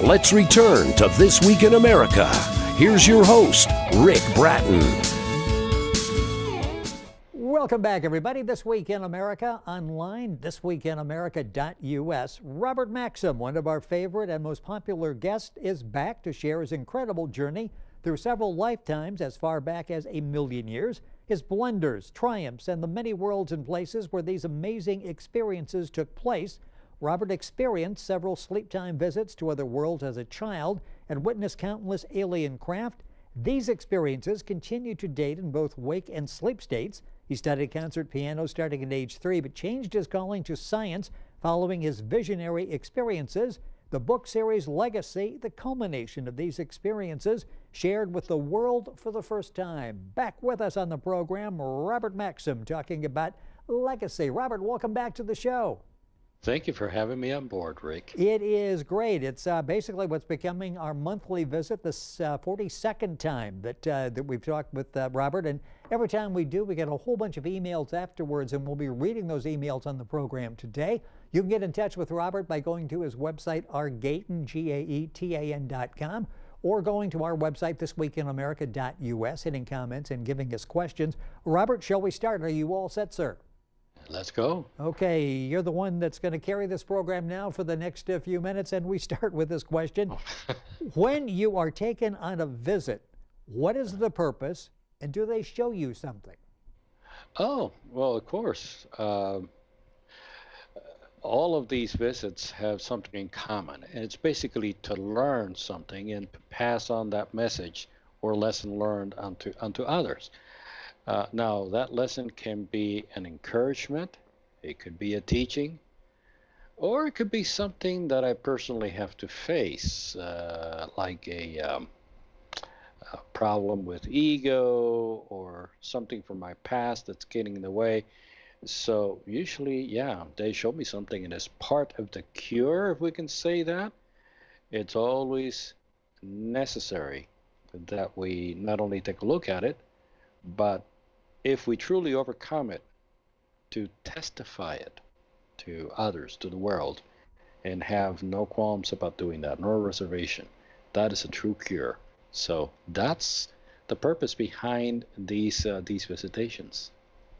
Let's return to This Week in America. Here's your host, Rick Bratton. Welcome back, everybody. This Week in America online, thisweekinamerica.us. Robert Maxxim, one of our favorite and most popular guests, is back to share his incredible journey through several lifetimes as far back as a million years, his blunders, triumphs, and the many worlds and places where these amazing experiences took place. Robert experienced several sleep time visits to other worlds as a child and witnessed countless alien craft. These experiences continue to date in both wake and sleep states. He studied concert piano starting at age three, but changed his calling to science following his visionary experiences. The book series Legacy, the culmination of these experiences, shared with the world for the first time. Back with us on the program, Robert Maxxim, talking about legacy. Robert, welcome back to the show. Thank you for having me on board, Rick. It is great. It's uh, basically what's becoming our monthly visit, this uh, 42nd time that, uh, that we've talked with uh, Robert. And every time we do, we get a whole bunch of emails afterwards, and we'll be reading those emails on the program today. You can get in touch with Robert by going to his website, rgaetan, G-A-E-T-A-N.com, or going to our website, thisweekinamerica.us, hitting comments and giving us questions. Robert, shall we start? Are you all set, sir? Let's go. Okay, you're the one that's going to carry this program now for the next few minutes, and we start with this question. when you are taken on a visit, what is the purpose, and do they show you something? Oh, well, of course. Uh, all of these visits have something in common, and it's basically to learn something and pass on that message or lesson learned onto, onto others. Uh, now, that lesson can be an encouragement, it could be a teaching, or it could be something that I personally have to face, uh, like a, um, a, problem with ego or something from my past that's getting in the way. So, usually, yeah, they show me something, and as part of the cure, if we can say that, it's always necessary that we not only take a look at it, but if we truly overcome it, to testify it to others, to the world, and have no qualms about doing that, nor reservation. That is a true cure. So that's the purpose behind these uh, these visitations.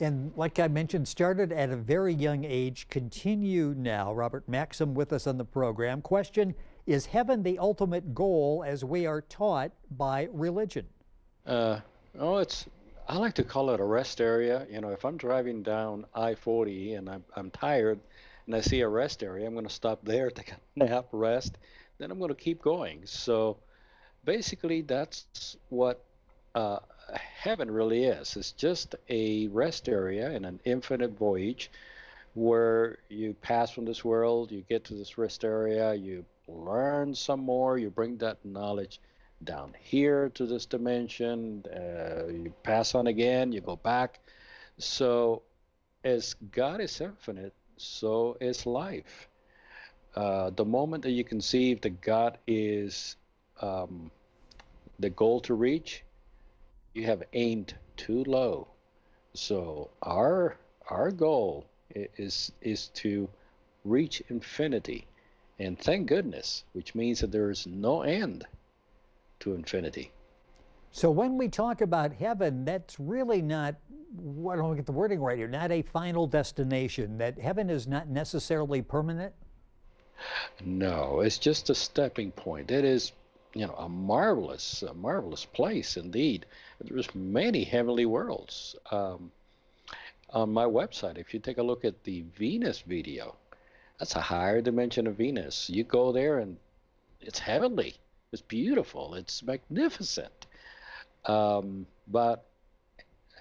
And like I mentioned, started at a very young age, continue now. Robert Maxxim with us on the program. Question Is heaven the ultimate goal as we are taught by religion? Uh, oh, it's I like to call it a rest area. You know, if I'm driving down I-40 and I'm, I'm tired and I see a rest area, I'm going to stop there, take a nap, rest, then I'm going to keep going. So basically, that's what uh, heaven really is. It's just a rest area in an infinite voyage where you pass from this world, you get to this rest area, you learn some more, you bring that knowledge down here to this dimension. Uh, you pass on again, you go back. So, as God is infinite, so is life. Uh, the moment that you conceive that God is um, the goal to reach, you have aimed too low. So our our goal is is to reach infinity, and thank goodness, which means that there is no end to infinity. So when we talk about heaven, that's really not, I don't get the wording right here, not a final destination, that heaven is not necessarily permanent? No, it's just a stepping point. It is, you know, a marvelous, a marvelous place indeed. There's many heavenly worlds. Um, on my website, if you take a look at the Venus video, that's a higher dimension of Venus. You go there and it's heavenly. It's beautiful. It's magnificent. Um, but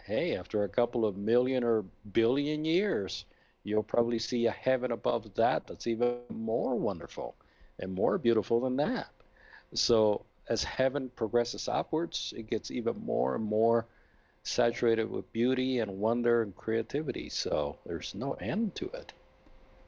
hey, after a couple of million or billion years, you'll probably see a heaven above that that's even more wonderful and more beautiful than that. So as heaven progresses upwards, it gets even more and more saturated with beauty and wonder and creativity. So there's no end to it.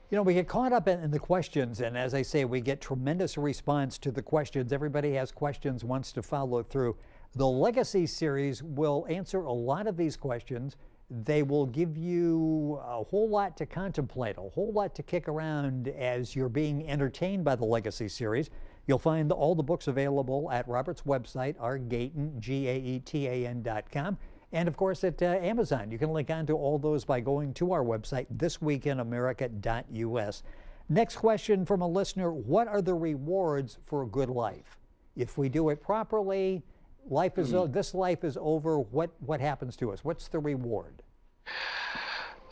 You know, we get caught up in, in, the questions, and as I say, we get tremendous response to the questions. Everybody has questions, wants to follow through. The Legacy series will answer a lot of these questions. they will give you a whole lot to contemplate, a whole lot to kick around as you're being entertained by the Legacy series. You'll find all the books available at Robert's website, rgaetan, G-A-E-T-A-N dot com. And of course at uh, Amazon. You can link on to all those by going to our website, thisweekinamerica.us. Next question from a listener, what are the rewards for a good life? If we do it properly, life is mm. this life is over. What what happens to us? What's the reward?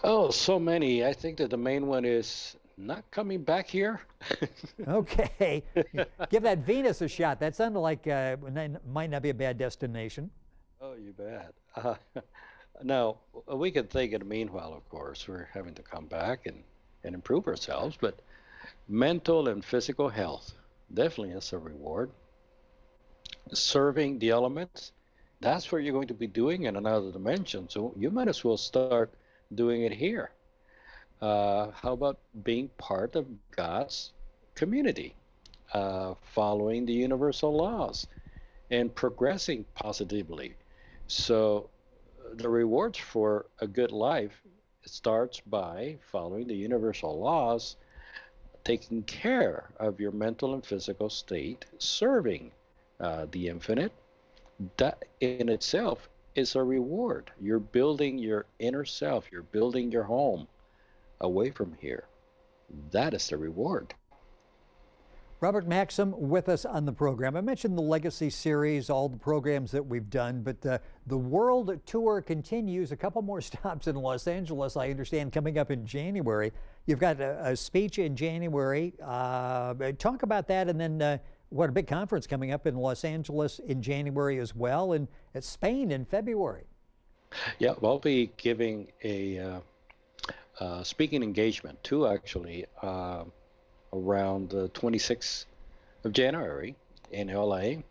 Oh, so many. I think that the main one is not coming back here. okay, give that Venus a shot. That sounded like uh, might not be a bad destination. Oh, you bet. Uh, now we could think it. Meanwhile, of course, we're having to come back and and improve ourselves, but mental and physical health definitely is a reward serving the elements, that's what you're going to be doing in another dimension. So you might as well start doing it here. Uh, how about being part of God's community, uh, following the universal laws, and progressing positively? So the rewards for a good life starts by following the universal laws, taking care of your mental and physical state, serving uh, the infinite, that in itself is a reward. You're building your inner self, you're building your home away from here. That is the reward. Robert Maxxim with us on the program. I mentioned the Legacy series, all the programs that we've done, but uh, the world tour continues. A couple more stops in Los Angeles, I understand, coming up in January. You've got a, a speech in January. Uh, talk about that and then uh, what a big conference coming up in Los Angeles in January as well, and at Spain in February. Yeah, well, I'll be giving a uh, uh, speaking engagement too, actually, uh, around the 26th of January in LA.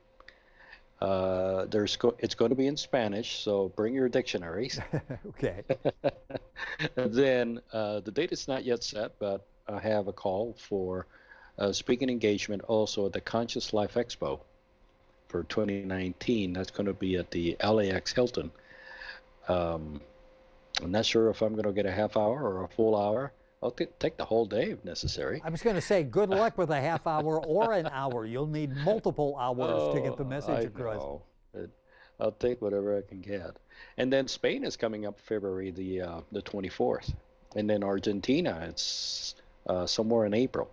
Uh, there's go- it's going to be in Spanish, so bring your dictionaries. okay. then uh, the date is not yet set, but I have a call for a speaking engagement also at the Conscious Life Expo for 2019. That's going to be at the LAX Hilton. Um, I'm not sure if I'm going to get a half hour or a full hour. I'll t- take the whole day if necessary. I was going to say, good luck with a half hour or an hour. You'll need multiple hours oh, to get the oh, message I across. Know. It, I'll take whatever I can get. And then Spain is coming up February the uh, the 24th, and then Argentina it's uh, somewhere in April.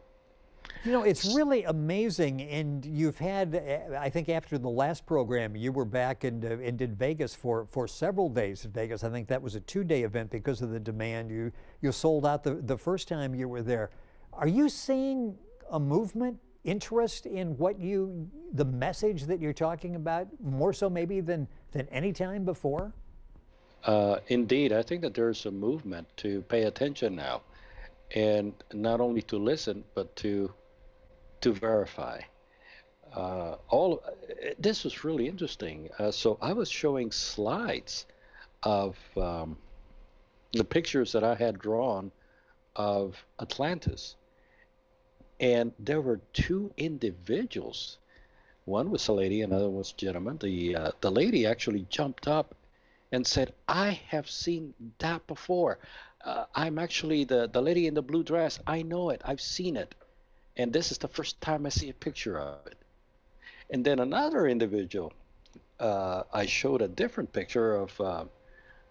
You know, it's really amazing. And you've had, eh, I think after the last program, you were back and, uh, and did Vegas for, for several days in Vegas. I think that was a two day event because of the demand. You, you sold out the, the first time you were there. Are you seeing a movement, interest in what you, the message that you're talking about, more so maybe than, than any time before? Uh, indeed, I think that there's a movement to pay attention now, and not only to listen, but to to verify. Uh, all this was really interesting. Uh, so I was showing slides of um, the pictures that I had drawn of Atlantis, and there were two individuals. One was a lady, another was a gentleman. The uh, the lady actually jumped up and said, "I have seen that before. Uh, I'm actually the the lady in the blue dress. I know it. I've seen it." And this is the first time I see a picture of it. And then another individual, uh, I showed a different picture of uh,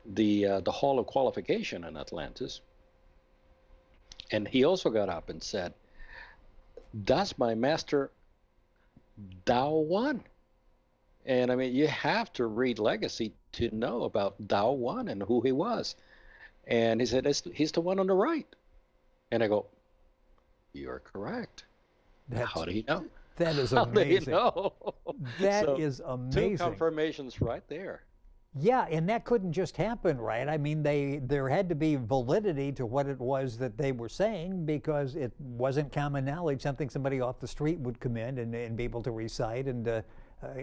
the uh, the Hall of Qualification in Atlantis, and he also got up and said, "That's my master, Dao One." And I mean, you have to read Legacy to know about Dao One and who he was. And he said, "He's the one on the right." And I go, you're correct. That's, How do you know? That is amazing. How do you know? That so, is amazing. Two confirmations right there. Yeah, and that couldn't just happen, right? I mean, they there had to be validity to what it was that they were saying because it wasn't common knowledge, something somebody off the street would come in and, and be able to recite. And uh,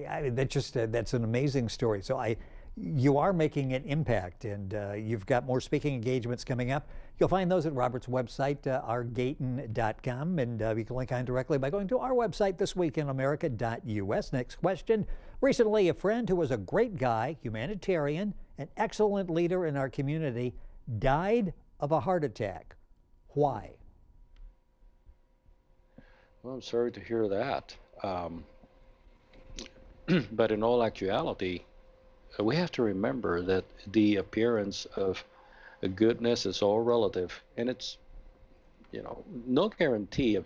I, that just uh, that's an amazing story. So I you are making an impact, and uh, you've got more speaking engagements coming up. You'll find those at Robert's website, uh, and uh, you can link on directly by going to our website, thisweekinamerica.us. Next question. Recently, a friend who was a great guy, humanitarian, an excellent leader in our community, died of a heart attack. Why? Well, I'm sorry to hear that. Um, but in all actuality, we have to remember that the appearance of goodness is all relative, and it's, you know, no guarantee of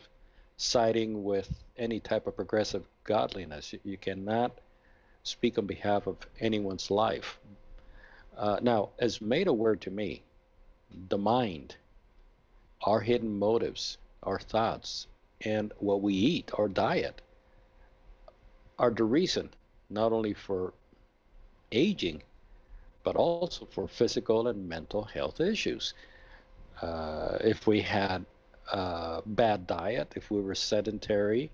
siding with any type of progressive godliness. You, you cannot speak on behalf of anyone's life. Uh, now, as made aware to me, the mind, our hidden motives, our thoughts, and what we eat, our diet, are the reason not only for aging, but also for physical and mental health issues. Uh, if we had a bad diet, if we were sedentary,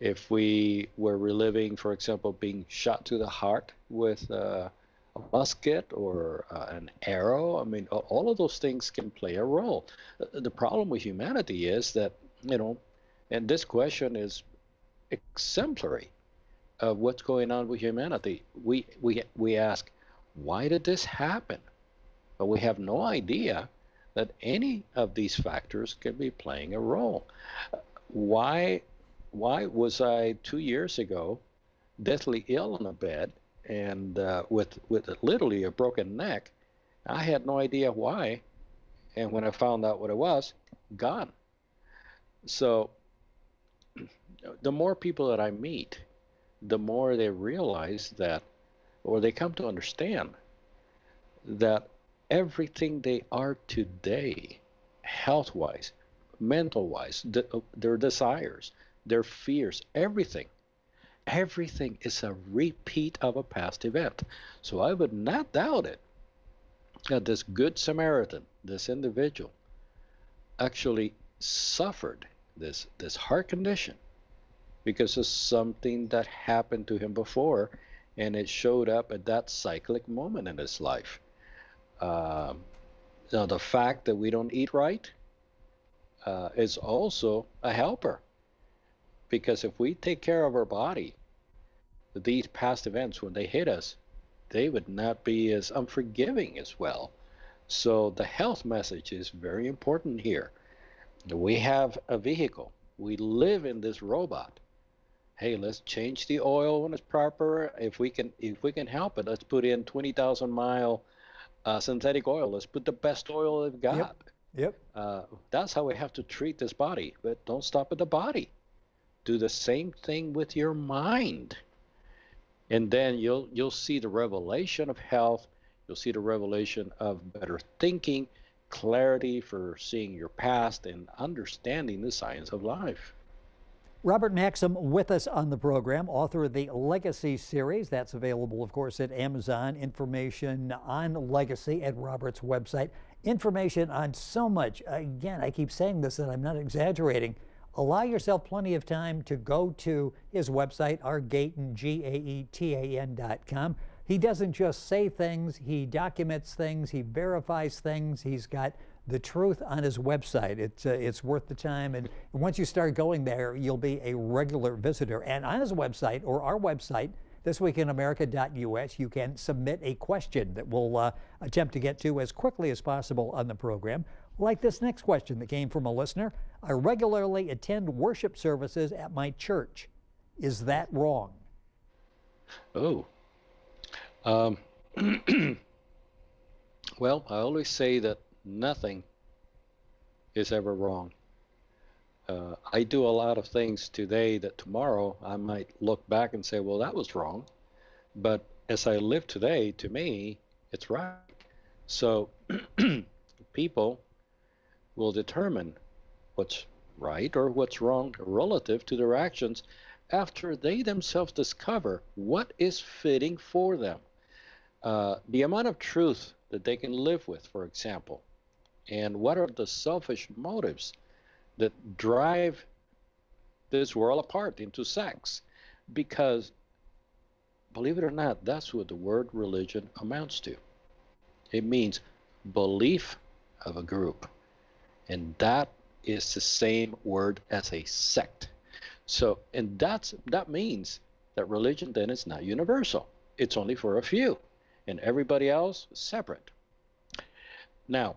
if we were reliving, for example, being shot to the heart with uh, a musket or uh, an arrow, I mean, all of those things can play a role. The problem with humanity is that, you know, and this question is exemplary of what's going on with humanity. We, we, we ask, why did this happen? But we have no idea that any of these factors can be playing a role. Why, why was I two years ago deathly ill in a bed and uh, with, with literally a broken neck? I had no idea why. And when I found out what it was, gone. So the more people that I meet, the more they realize that, or they come to understand that everything they are today, health wise, mental wise, their desires, their fears, everything, everything is a repeat of a past event. So I would not doubt it that this Good Samaritan, this individual, actually suffered this, this heart condition because of something that happened to him before and it showed up at that cyclic moment in his life. Um, now, the fact that we don't eat right uh, is also a helper because if we take care of our body, these past events, when they hit us, they would not be as unforgiving as well. So, the health message is very important here. We have a vehicle, we live in this robot hey, let's change the oil when it's proper. If we can, if we can help it, let's put in 20,000 mile uh, synthetic oil. Let's put the best oil they've got. Yep. Yep. Uh, that's how we have to treat this body. But don't stop at the body. Do the same thing with your mind, and then you'll you'll see the revelation of health. You'll see the revelation of better thinking, clarity for seeing your past, and understanding the science of life. Robert Maxxim with us on the program, author of the Legacy series. That's available, of course, at Amazon. Information on Legacy at Robert's website. Information on so much. Again, I keep saying this and I'm not exaggerating. Allow yourself plenty of time to go to his website, rgaetan, G-A-E-T-A-N dot com. He doesn't just say things, he documents things, he verifies things. He's got the truth on his website. It's, uh, it's worth the time. And once you start going there, you'll be a regular visitor. And on his website or our website, thisweekinamerica.us, you can submit a question that we'll uh, attempt to get to as quickly as possible on the program. Like this next question that came from a listener I regularly attend worship services at my church. Is that wrong? Oh. Um, well, I always say that nothing is ever wrong. Uh, I do a lot of things today that tomorrow I might look back and say, well, that was wrong. But as I live today, to me, it's right. So people will determine what's right or what's wrong relative to their actions after they themselves discover what is fitting for them. Uh, the amount of truth that they can live with, for example, and what are the selfish motives that drive this world apart into sects because believe it or not that's what the word religion amounts to. It means belief of a group. And that is the same word as a sect. So and that's that means that religion then is not universal. It's only for a few and everybody else separate. Now,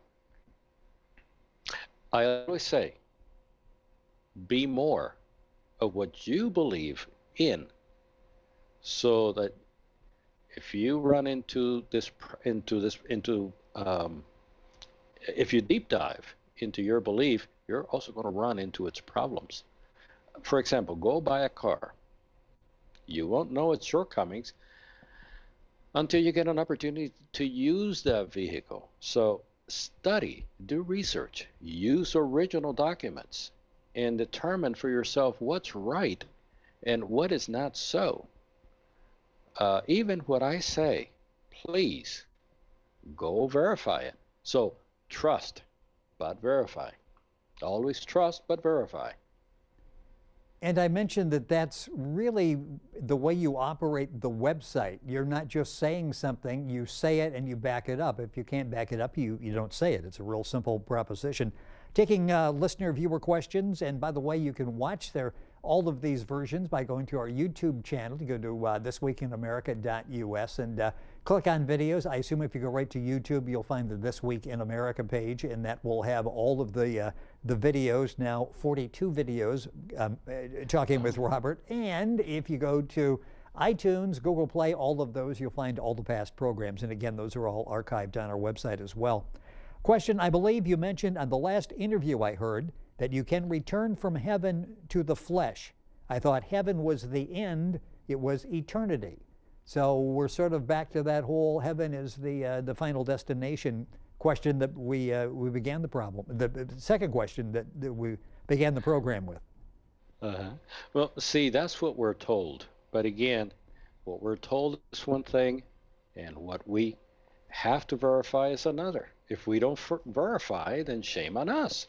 I always say, be more of what you believe in, so that if you run into this into this into um, if you deep dive into your belief, you're also going to run into its problems. For example, go buy a car. You won't know its shortcomings until you get an opportunity to use that vehicle. So study, do research, use original documents, and determine for yourself what's right and what is not so. Uh, even what I say, please go verify it. So trust, but verify. Always trust, but verify. And I mentioned that that's really the way you operate the website. You're not just saying something, you say it and you back it up. If you can't back it up, you, you don't say it. It's a real simple proposition. Taking uh, listener viewer questions, and by the way, you can watch their all of these versions by going to our YouTube channel. You go to uh, thisweekinamerica.us and uh, click on videos. I assume if you go right to YouTube, you'll find the This Week in America page, and that will have all of the uh, the videos. Now, 42 videos um, uh, talking with Robert. And if you go to iTunes, Google Play, all of those, you'll find all the past programs. And again, those are all archived on our website as well. Question I believe you mentioned on the last interview I heard that you can return from heaven to the flesh. I thought heaven was the end, it was eternity. So we're sort of back to that whole heaven is the, uh, the final destination question that we, uh, we began the problem, the, the second question that, that, we began the program with. Uh-huh. Well, see, that's what we're told. But again, what we're told is one thing, and what we have to verify is another. If we don't verify, then shame on us.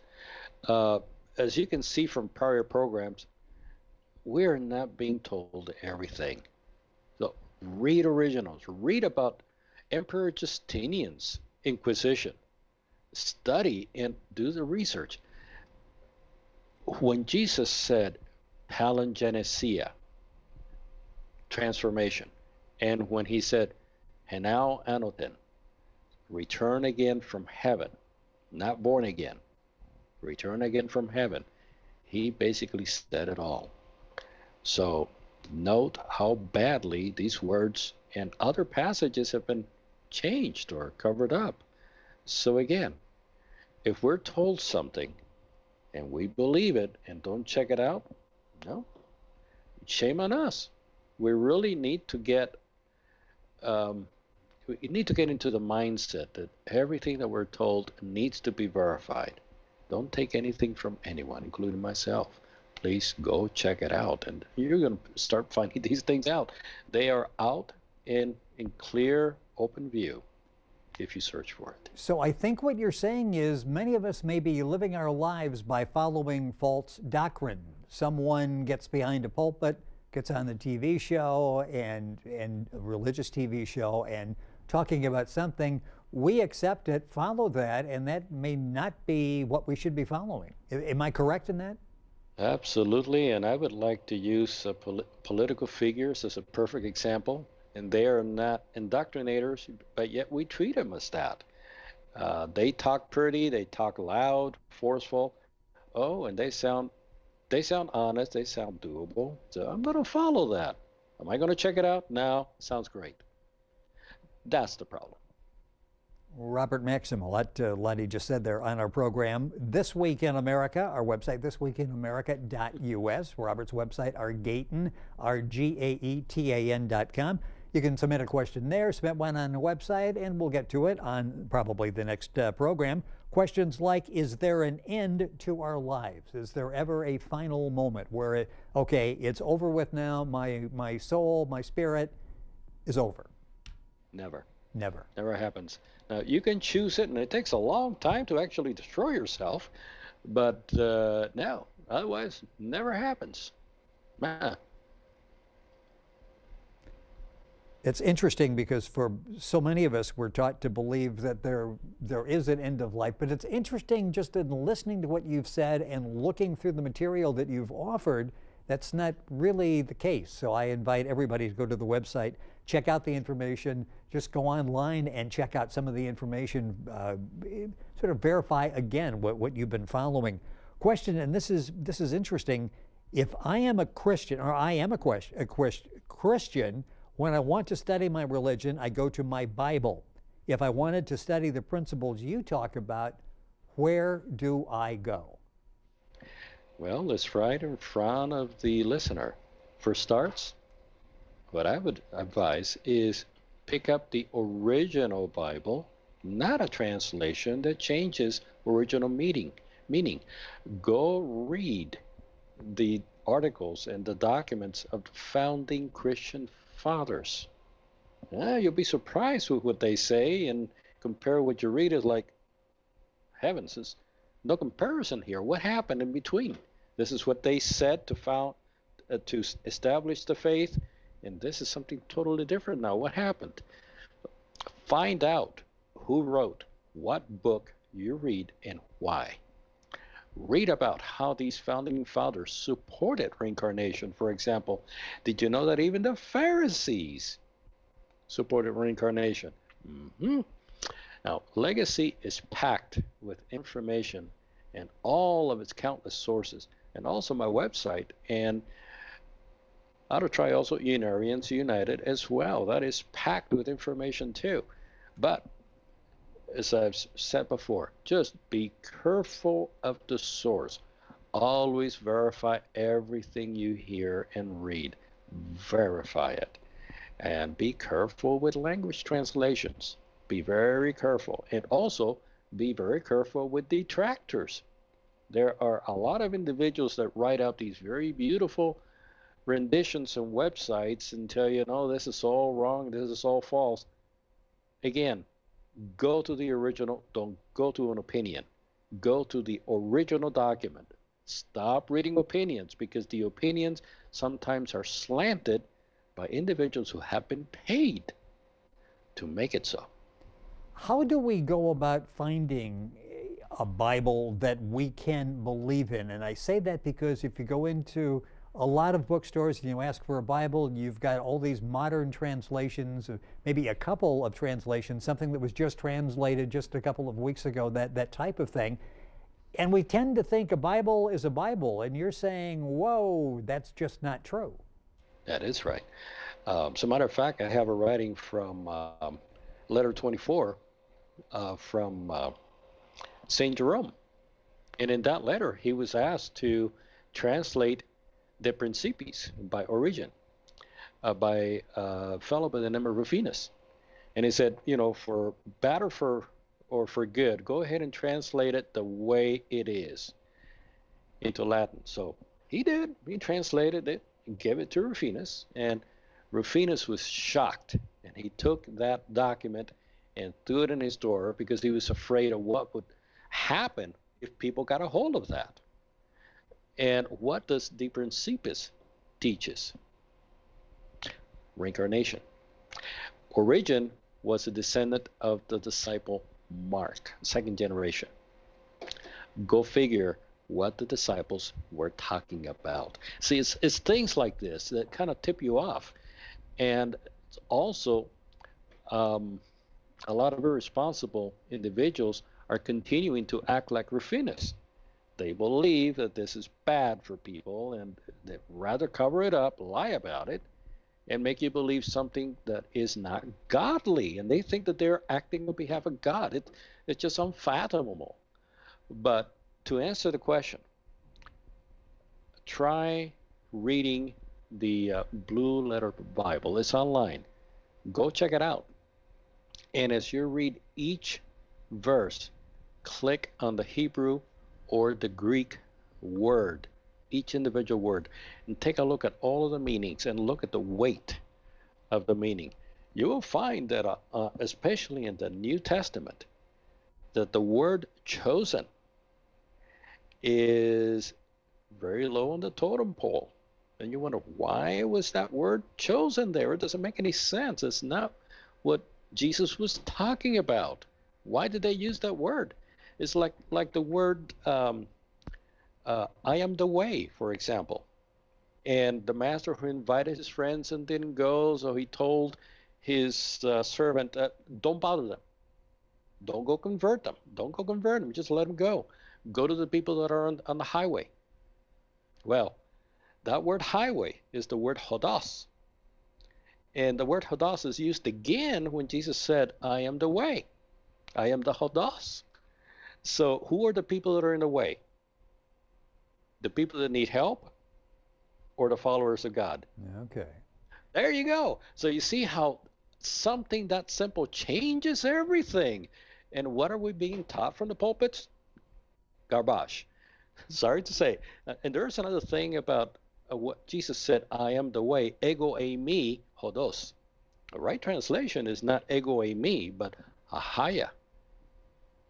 Uh, as you can see from prior programs, we're not being told everything. So read originals, read about Emperor Justinian's Inquisition, study and do the research. When Jesus said palingenesia, transformation, and when he said henao anoten, return again from heaven, not born again, return again from heaven. He basically said it all. So note how badly these words and other passages have been changed or covered up. So again, if we're told something and we believe it and don't check it out, no, shame on us. We really need to get um, we need to get into the mindset that everything that we're told needs to be verified. Don't take anything from anyone, including myself. Please go check it out, and you're going to start finding these things out. They are out in in clear, open view if you search for it. So I think what you're saying is many of us may be living our lives by following false doctrine. Someone gets behind a pulpit, gets on the TV show and and a religious TV show and talking about something we accept it, follow that, and that may not be what we should be following. Am I correct in that? Absolutely, and I would like to use pol political figures as a perfect example. And they are not indoctrinators, but yet we treat them as that. Uh, they talk pretty, they talk loud, forceful. Oh, and they sound, they sound honest, they sound doable. So I'm going to follow that. Am I going to check it out? No, sounds great. That's the problem. Robert Maximal, that uh, just said there on our program. This Week in America, our website, thisweekinamerica.us. Robert's website, rgaetan, R-G-A-E-T-A-N.com. You can submit a question there, submit one on the website, and we'll get to it on probably the next uh, program. Questions like, is there an end to our lives? Is there ever a final moment where, it, okay, it's over with now, my, my soul, my spirit is over? Never. Never. Never happens. Now, you can choose it, and it takes a long time to actually destroy yourself, but uh, no, otherwise, never happens. It's interesting because for so many of us, we're taught to believe that there there is an end of life. But it's interesting just in listening to what you've said and looking through the material that you've offered That's not really the case. So I invite everybody to go to the website, check out the information, just go online and check out some of the information, uh, sort of verify again what, what you've been following. Question, and this is this is interesting. If I am a Christian, or I am a, question, a Christian, when I want to study my religion, I go to my Bible. If I wanted to study the principles you talk about, where do I go? Well, it's right in front of the listener. For starts, what I would advise is pick up the original Bible, not a translation that changes original meaning. Meaning, go read the articles and the documents of the founding Christian fathers. Yeah, you'll be surprised with what they say and compare what you read is like, heavens, there's no comparison here. What happened in between? This is what they said to found, uh, to establish the faith, and this is something totally different now. What happened? Find out who wrote what book you read and why. Read about how these founding fathers supported reincarnation. For example, did you know that even the Pharisees supported reincarnation? Mm-hmm. Now, legacy is packed with information and all of its countless sources, and also my website. And also Unarians United as well. That is packed with information too. But as I've said before, just be careful of the source. Always verify everything you hear and read. Verify it. And be careful with language translations. Be very careful. And also be very careful with detractors. There are a lot of individuals that write out these very beautiful renditions and websites and tell you, no, this is all wrong, this is all false. Again, go to the original, don't go to an opinion. Go to the original document. Stop reading opinions because the opinions sometimes are slanted by individuals who have been paid to make it so. How do we go about finding a Bible that we can believe in? And I say that because if you go into a lot of bookstores, you ask for a Bible, you've got all these modern translations, maybe a couple of translations, something that was just translated just a couple of weeks ago, that, that type of thing. And we tend to think a Bible is a Bible, and you're saying, whoa, that's just not true. That is right. Um, so, matter of fact, I have a writing from um, letter 24 uh, from uh, St. Jerome. And in that letter, he was asked to translate De Principiis by Origen, uh, by a fellow by the name of Rufinus. And he said, you know, for bad or for, or for good, go ahead and translate it the way it is into Latin. So he did. He translated it and gave it to Rufinus. And Rufinus was shocked. And he took that document and threw it in his door because he was afraid of what would happen if people got a hold of that. And what does De Principiis teaches? Reincarnation. Origen was a descendant of the disciple Mark, second generation. Go figure what the disciples were talking about. See, it's, it's things like this that kind of tip you off. And also um, a lot of irresponsible individuals are continuing to act like Rufinus they believe that this is bad for people and they rather cover it up, lie about it, and make you believe something that is not godly. And they think that they're acting on behalf of God. It, it's just unfathomable. But to answer the question, try reading the uh, Blue Letter Bible. It's online. Go check it out. And as you read each verse, click on the Hebrew or the Greek word, each individual word, and take a look at all of the meanings and look at the weight of the meaning. You will find that, uh, uh, especially in the New Testament, that the word chosen is very low on the totem pole. And you wonder, why was that word chosen there? It doesn't make any sense. It's not what Jesus was talking about. Why did they use that word? It's like like the word um, uh, "I am the way," for example. And the master who invited his friends and didn't go, so he told his uh, servant, uh, "Don't bother them. Don't go convert them. Don't go convert them. Just let them go. Go to the people that are on, on the highway." Well, that word highway is the word hodos. And the word hodos is used again when Jesus said, I am the way. I am the hodos. So who are the people that are in the way? The people that need help or the followers of God? Okay. There you go. So you see how something that simple changes everything. And what are we being taught from the pulpits? Garbage. Sorry to say. And there's another thing about uh, what Jesus said, I am the way, ego eimi hodos. The right translation is not ego eimi, but ahaya.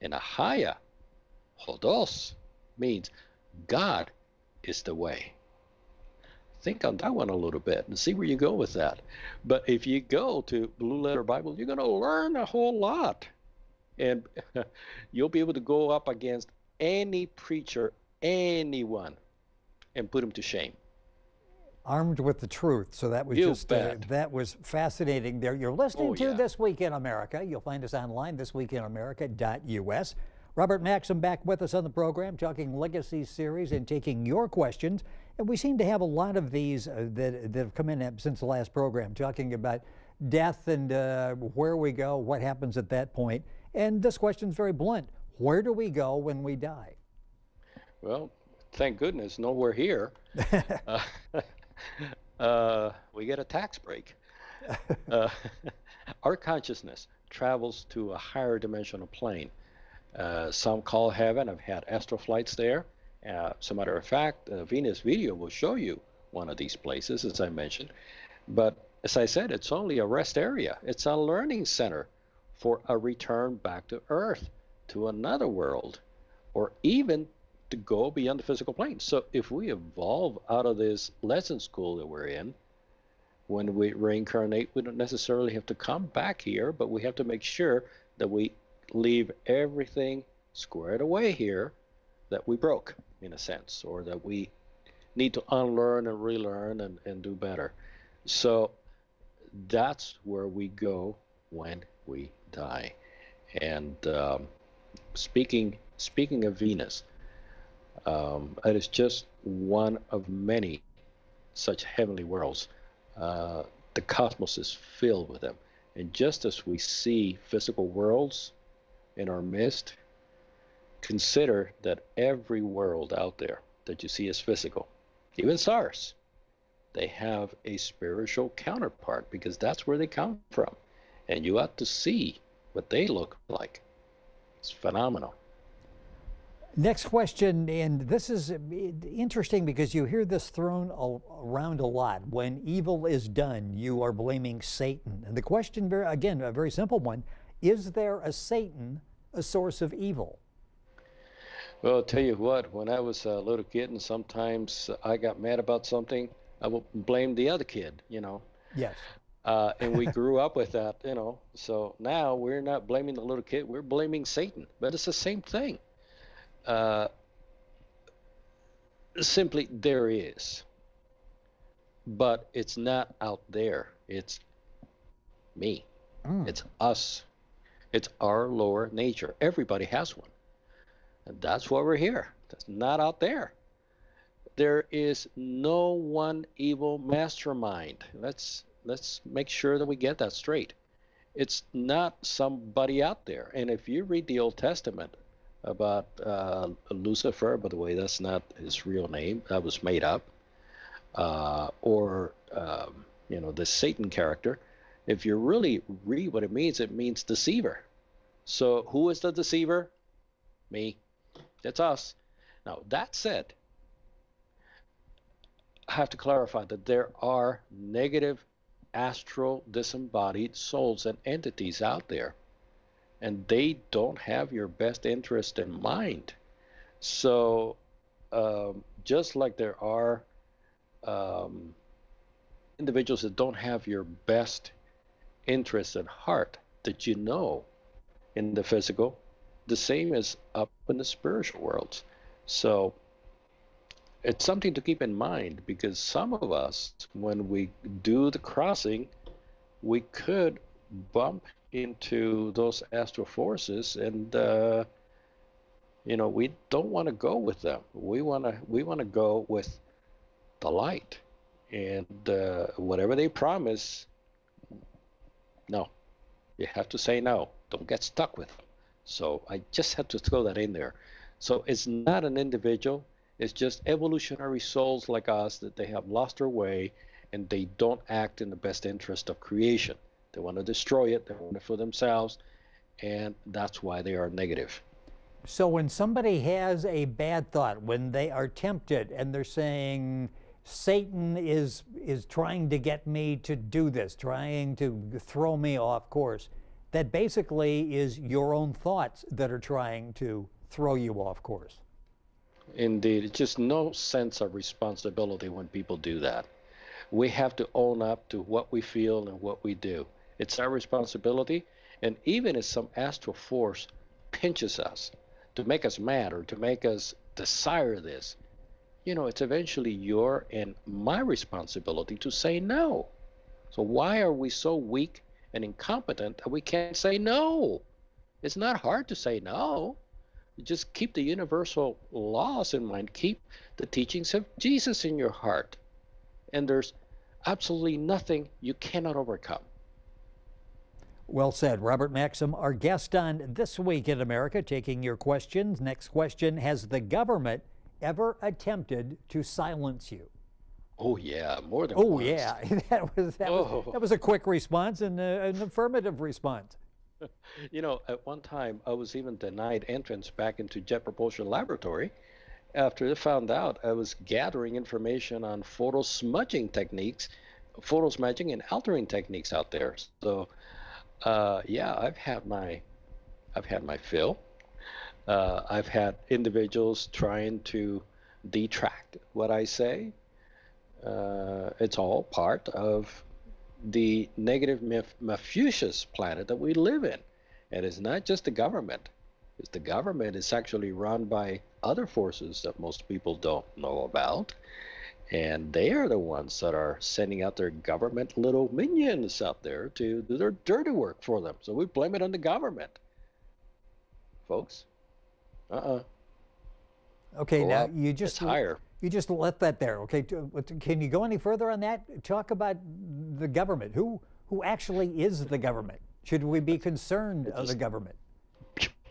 And ahaya, hodos, means God is the way. Think on that one a little bit and see where you go with that. But if you go to Blue Letter Bible, you're going to learn a whole lot. And you'll be able to go up against any preacher, anyone, and put him to shame armed with the truth. So that was you just uh, that was fascinating. There, you're listening oh, to yeah. This Week in America. You'll find us online, thisweekinamerica.us. Robert Maxxim back with us on the program, talking legacy series and taking your questions. And we seem to have a lot of these uh, that, that have come in since the last program, talking about death and uh, where we go, what happens at that point. And this question is very blunt: Where do we go when we die? Well, thank goodness, nowhere here. uh, uh, we get a tax break. uh, our consciousness travels to a higher dimensional plane. Uh, some call heaven. I've had astral flights there. Uh, as a matter of fact, a Venus video will show you one of these places, as I mentioned. But as I said, it's only a rest area. It's a learning center for a return back to Earth, to another world, or even to go beyond the physical plane. So if we evolve out of this lesson school that we're in, when we reincarnate, we don't necessarily have to come back here, but we have to make sure that we leave everything squared away here that we broke, in a sense, or that we need to unlearn and relearn and, and do better. So that's where we go when we die. And um, speaking speaking of Venus, um, it is just one of many such heavenly worlds. Uh, the cosmos is filled with them. And just as we see physical worlds in our midst, consider that every world out there that you see is physical, even stars, they have a spiritual counterpart because that's where they come from. And you ought to see what they look like. It's phenomenal. Next question, and this is interesting because you hear this thrown around a lot. When evil is done, you are blaming Satan. And the question, again, a very simple one is there a Satan a source of evil? Well, I'll tell you what, when I was a little kid and sometimes I got mad about something, I would blame the other kid, you know. Yes. Uh, and we grew up with that, you know. So now we're not blaming the little kid, we're blaming Satan. But it's the same thing uh, simply there is but it's not out there it's me mm. it's us it's our lower nature everybody has one and that's why we're here that's not out there there is no one evil mastermind let's let's make sure that we get that straight it's not somebody out there and if you read the old testament about uh, Lucifer, by the way, that's not his real name. That was made up. Uh, or, um, you know, the Satan character. If you really read what it means, it means deceiver. So who is the deceiver? Me. That's us. Now, that said, I have to clarify that there are negative astral disembodied souls and entities out there and they don't have your best interest in mind. So, um, just like there are um, individuals that don't have your best interest at heart that you know in the physical, the same is up in the spiritual worlds. So, it's something to keep in mind because some of us, when we do the crossing, we could bump into those astral forces and uh, you know we don't want to go with them. We want to we want to go with the light and uh, whatever they promise no. You have to say no don't get stuck with them so i just had to throw that in there so it's not an individual it's just evolutionary souls like us that they have lost their way and they don't act in the best interest of creation they want to destroy it. They want it for themselves. And that's why they are negative. So when somebody has a bad thought, when they are tempted and they're saying, Satan is, is trying to get me to do this, trying to throw me off course, that basically is your own thoughts that are trying to throw you off course. Indeed. It's just no sense of responsibility when people do that. We have to own up to what we feel and what we do. It's our responsibility. And even if some astral force pinches us to make us mad or to make us desire this, you know, it's eventually your and my responsibility to say no. So why are we so weak and incompetent that we can't say no? It's not hard to say no. just keep the universal laws in mind. Keep the teachings of Jesus in your heart. And there's absolutely nothing you cannot overcome. Well said. Robert Maxxim, our guest on This Week in America, taking your questions. Next question Has the government ever attempted to silence you? Oh yeah, more than oh once. yeah, that was that, oh. was that was a quick response and uh, an affirmative response. You know, at one time I was even denied entrance back into Jet Propulsion Laboratory after they found out I was gathering information on photo smudging techniques, photo smudging and altering techniques out there. So uh, yeah, I've had my, I've had my fill. Uh, I've had individuals trying to detract what I say. Uh, it's all part of the negative Malthusian planet that we live in. And it's not just the government. It's the government is actually run by other forces that most people don't know about and they are the ones that are sending out their government little minions out there to do their dirty work for them. So we blame it on the government, folks. Uh-uh. Okay, go now up. you just it's higher. You just let that there. Okay, can you go any further on that? Talk about the government. Who who actually is the government? Should we be concerned of the government?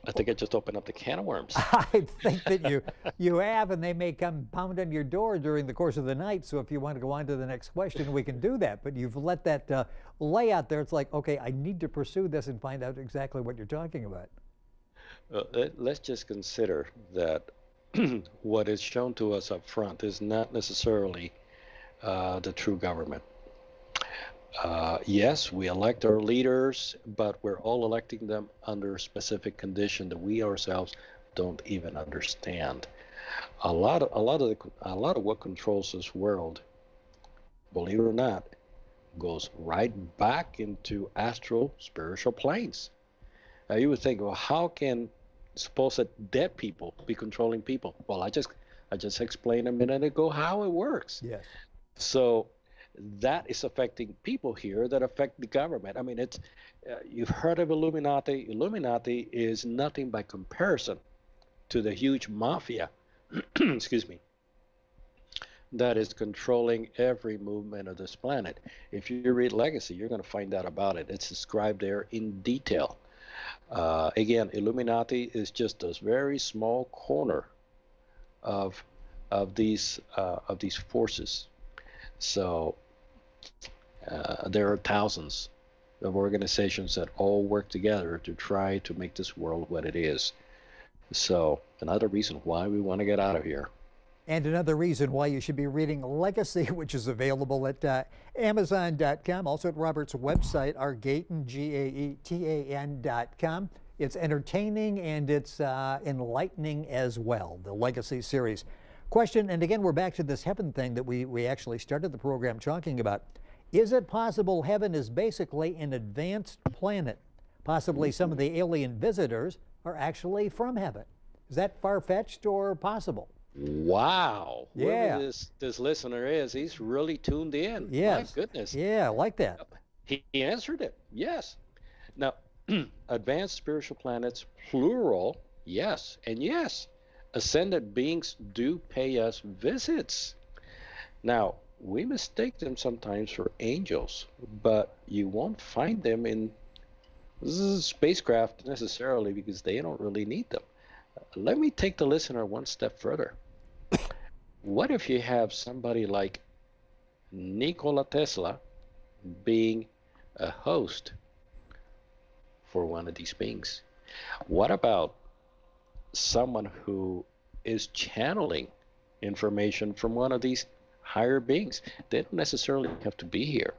I think I just opened up the can of worms. I think that you you have, and they may come pound on your door during the course of the night. So if you want to go on to the next question, we can do that. But you've let that uh, lay out there. It's like, okay, I need to pursue this and find out exactly what you're talking about. Uh, let's just consider that what is shown to us up front is not necessarily uh, the true government. Uh, yes, we elect our leaders, but we're all electing them under a specific condition that we ourselves don't even understand. A lot of a lot of the, a lot of what controls this world, believe it or not, goes right back into astral spiritual planes. Now you would think, well, how can supposed that dead people be controlling people? Well, I just I just explained a minute ago how it works. Yes. So that is affecting people here that affect the government. I mean, it's uh, you've heard of Illuminati. Illuminati is nothing by comparison to the huge mafia. excuse me. That is controlling every movement of this planet. If you read Legacy, you're going to find out about it. It's described there in detail. Uh, again, Illuminati is just a very small corner of of these uh, of these forces. So uh, there are thousands of organizations that all work together to try to make this world what it is. So, another reason why we want to get out of here. And another reason why you should be reading Legacy, which is available at uh, Amazon.com, also at Robert's website, rgaetan, G-A-E-T-A-N.com. It's entertaining and it's uh, enlightening as well, the Legacy series. Question, and again, we're back to this heaven thing that we, we actually started the program talking about. Is it possible heaven is basically an advanced planet? Possibly some of the alien visitors are actually from heaven. Is that far fetched or possible? Wow. Yeah. This this listener is, he's really tuned in. Yes. My goodness. Yeah, I like that. He, he answered it. Yes. Now, advanced spiritual planets, plural, yes, and yes. Ascended beings do pay us visits. Now, we mistake them sometimes for angels, but you won't find them in spacecraft necessarily because they don't really need them. Let me take the listener one step further. What if you have somebody like Nikola Tesla being a host for one of these beings? What about someone who is channeling information from one of these higher beings? They don't necessarily have to be here.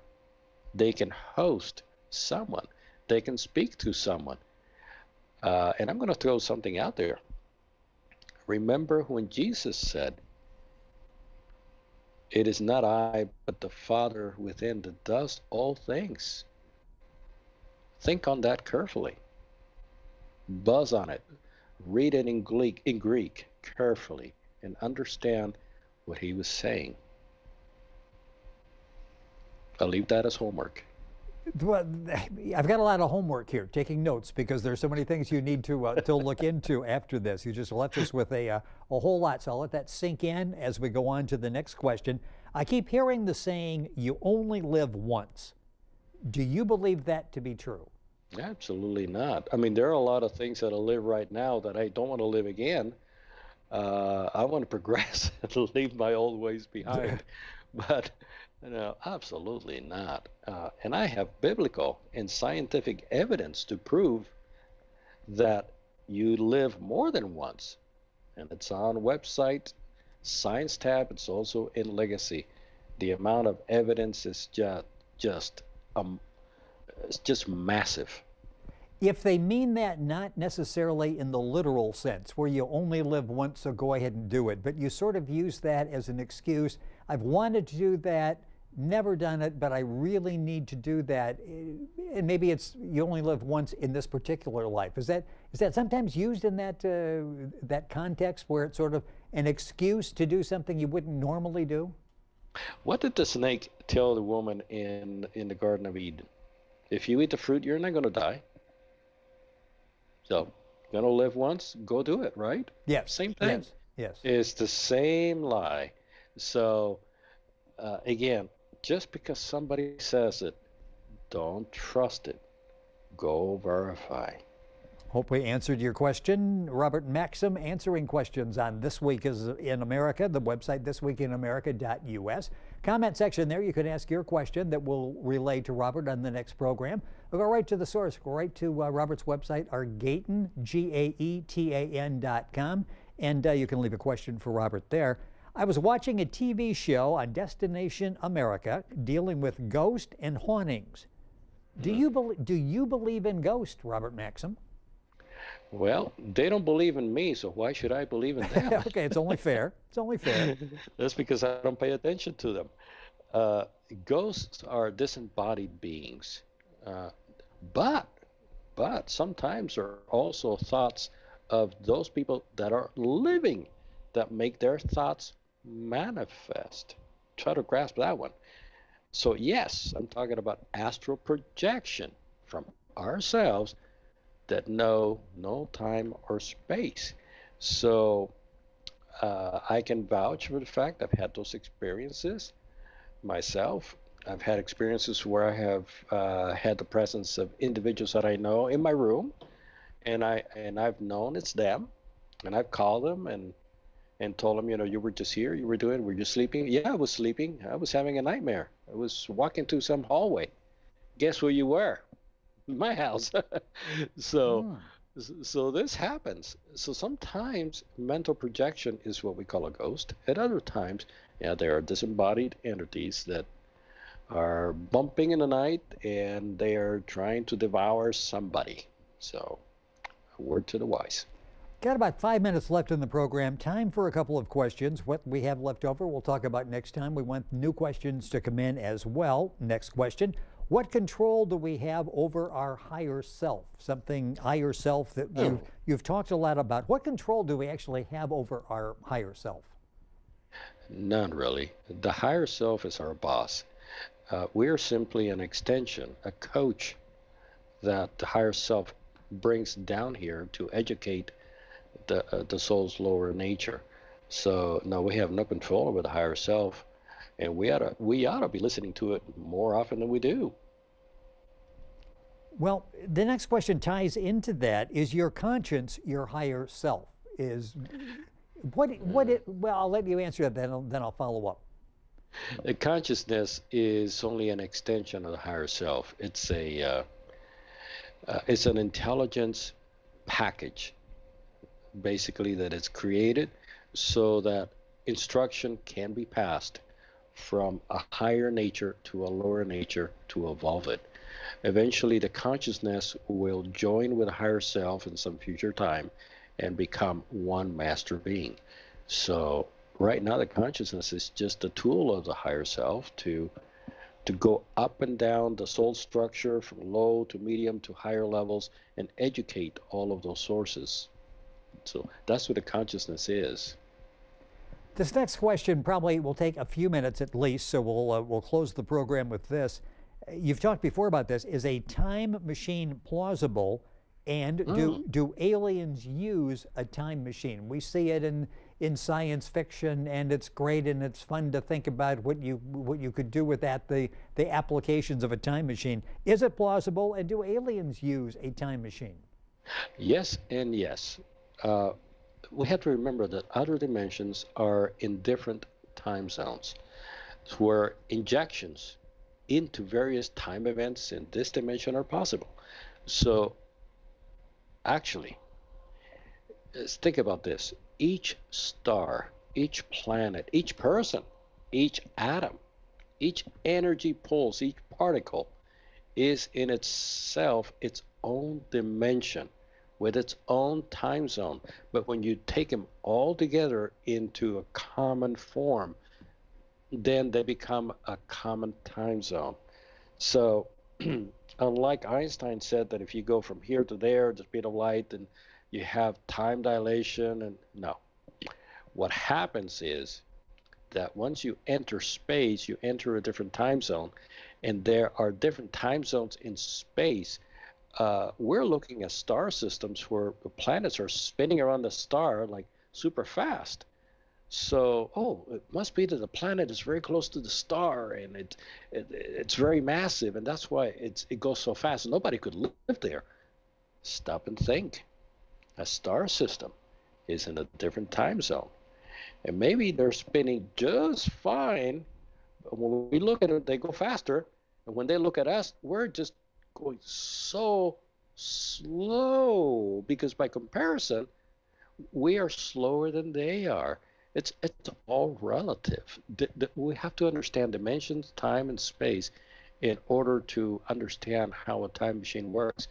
They can host someone, they can speak to someone. Uh, and I'm going to throw something out there. Remember when Jesus said, It is not I, but the Father within that does all things. Think on that carefully. Buzz on it. Read it in Greek, in Greek carefully and understand what he was saying. I'll leave that as homework. Well, I've got a lot of homework here, taking notes because there's so many things you need to uh, to look into after this. You just left us with a uh, a whole lot, so I'll let that sink in as we go on to the next question. I keep hearing the saying, "You only live once." Do you believe that to be true? Absolutely not. I mean, there are a lot of things that I live right now that I don't want to live again. Uh, I want to progress and leave my old ways behind. but no, absolutely not. Uh, and I have biblical and scientific evidence to prove that you live more than once. And it's on website Science tab. It's also in Legacy. The amount of evidence is just just um, it's just massive. If they mean that not necessarily in the literal sense, where you only live once, so go ahead and do it, but you sort of use that as an excuse. I've wanted to do that, never done it, but I really need to do that. And maybe it's you only live once in this particular life. Is that is that sometimes used in that uh, that context where it's sort of an excuse to do something you wouldn't normally do? What did the snake tell the woman in in the Garden of Eden? If you eat the fruit, you're not going to die. So, going to live once, go do it, right? Yes. Same thing. Yes. Yes. It's the same lie. So, uh, again, just because somebody says it, don't trust it. Go verify. Hope we answered your question. Robert Maxxim answering questions on This Week is in America, the website thisweekinamerica.us. Comment section there, you can ask your question that we'll relay to Robert on the next program. Go right to the source, go right to uh, Robert's website, rgaetan, G-A-E-T-A-N dot com, and uh, you can leave a question for Robert there. I was watching a TV show on Destination America dealing with ghosts and hauntings. Do you, be- do you believe in ghosts, Robert Maxxim? Well, they don't believe in me, so why should I believe in them? okay, it's only fair. It's only fair. That's because I don't pay attention to them. Uh, ghosts are disembodied beings, uh, but but sometimes are also thoughts of those people that are living that make their thoughts manifest. Try to grasp that one. So yes, I'm talking about astral projection from ourselves that know no time or space. So uh, I can vouch for the fact I've had those experiences myself. I've had experiences where I have uh, had the presence of individuals that I know in my room, and I and I've known it's them, and I've called them and and told him, you know, you were just here, you were doing, were you sleeping? Yeah, I was sleeping. I was having a nightmare. I was walking through some hallway. Guess where you were? My house. so, hmm. so this happens. So sometimes mental projection is what we call a ghost. At other times, yeah, there are disembodied entities that are bumping in the night and they are trying to devour somebody. So, a word to the wise. Got about five minutes left in the program. Time for a couple of questions. What we have left over, we'll talk about next time. We want new questions to come in as well. Next question What control do we have over our higher self? Something higher self that you've, oh. you've talked a lot about. What control do we actually have over our higher self? None really. The higher self is our boss. Uh, we're simply an extension, a coach that the higher self brings down here to educate the uh, the soul's lower nature. So no, we have no control over the higher self, and we ought to we ought to be listening to it more often than we do. Well, the next question ties into that. Is your conscience your higher self? Is what what it? Well, I'll let you answer that. Then I'll, then I'll follow up. The consciousness is only an extension of the higher self. It's a uh, uh, it's an intelligence package, basically that is created so that instruction can be passed from a higher nature to a lower nature to evolve it. Eventually, the consciousness will join with a higher self in some future time and become one master being. So, right now, the consciousness is just a tool of the higher self to to go up and down the soul structure from low to medium to higher levels and educate all of those sources. So that's what the consciousness is. This next question probably will take a few minutes at least, so we'll, uh, we'll close the program with this. You've talked before about this. Is a time machine plausible? And do, mm. do aliens use a time machine? We see it in in science fiction, and it's great and it's fun to think about what you what you could do with that. The the applications of a time machine. Is it plausible? And do aliens use a time machine? Yes and yes. Uh, we have to remember that other dimensions are in different time zones, where injections into various time events in this dimension are possible. So, actually, think about this each star, each planet, each person, each atom, each energy pulse, each particle is in itself its own dimension with its own time zone. But when you take them all together into a common form, then they become a common time zone. So, unlike Einstein said that if you go from here to there, the speed of light, and you have time dilation and no what happens is that once you enter space you enter a different time zone and there are different time zones in space uh, we're looking at star systems where the planets are spinning around the star like super fast so oh it must be that the planet is very close to the star and it, it it's very massive and that's why it's it goes so fast nobody could live there stop and think a star system is in a different time zone. And maybe they're spinning just fine. But when we look at it, they go faster. And when they look at us, we're just going so slow because by comparison, we are slower than they are. It's it's all relative. D- d- we have to understand dimensions, time, and space in order to understand how a time machine works.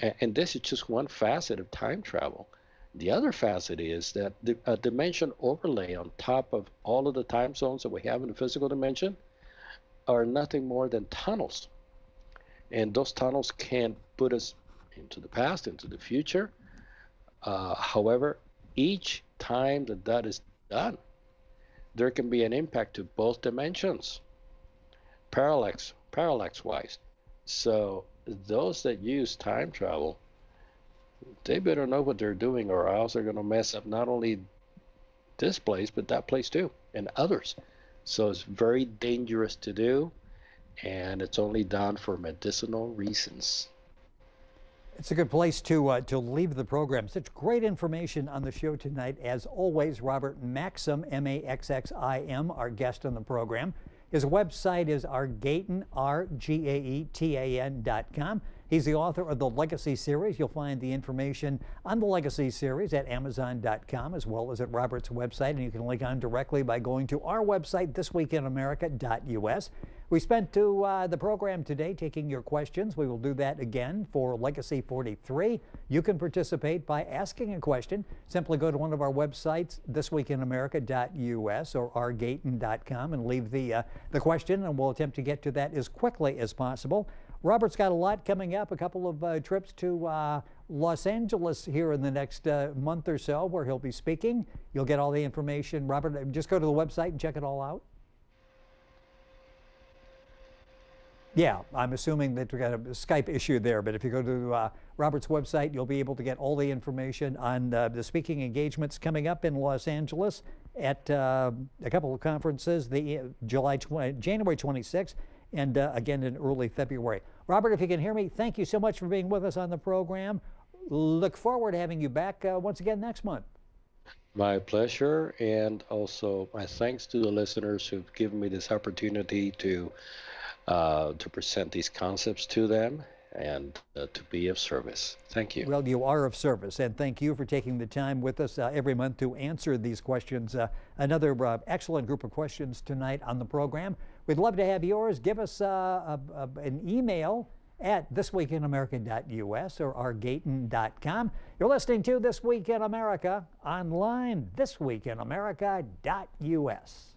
And, and this is just one facet of time travel. The other facet is that the, a dimension overlay on top of all of the time zones that we have in the physical dimension are nothing more than tunnels. And those tunnels can put us into the past, into the future. Uh, however, each time that that is done, there can be an impact to both dimensions, parallax, parallax wise. So those that use time travel, they better know what they're doing, or else they're going to mess up not only this place, but that place too, and others. So it's very dangerous to do, and it's only done for medicinal reasons. It's a good place to uh, to leave the program. Such great information on the show tonight. As always, Robert Maxxim, M-A-X-X-I-M, our guest on the program. His website is rgaetan, R-G-A-E-T-A-N dot com. He's the author of the Legacy series. You'll find the information on the Legacy series at Amazon.com as well as at Robert's website. And you can link on directly by going to our website, thisweekinamerica.us. We spent to uh, the program today taking your questions. We will do that again for Legacy 43. You can participate by asking a question. Simply go to one of our websites, thisweekinamerica.us or rgaetan.com, and leave the, uh, the question, and we'll attempt to get to that as quickly as possible. Robert's got a lot coming up, a couple of uh, trips to uh, Los Angeles here in the next uh, month or so where he'll be speaking. You'll get all the information. Robert, just go to the website and check it all out. Yeah, I'm assuming that we got a Skype issue there, but if you go to uh, Robert's website, you'll be able to get all the information on uh, the speaking engagements coming up in Los Angeles at uh, a couple of conferences, the uh, July 20, January 26th and uh, again in early February. Robert, if you can hear me, thank you so much for being with us on the program. Look forward to having you back uh, once again next month. My pleasure, and also my thanks to the listeners who've given me this opportunity to uh, to present these concepts to them and uh, to be of service. Thank you. Well, you are of service, and thank you for taking the time with us uh, every month to answer these questions. Uh, another uh, excellent group of questions tonight on the program. We'd love to have yours. Give us uh, a, a, an email at thisweekinamerica.us or rgaetan.com. You're listening to This Week in America online, thisweekinamerica.us.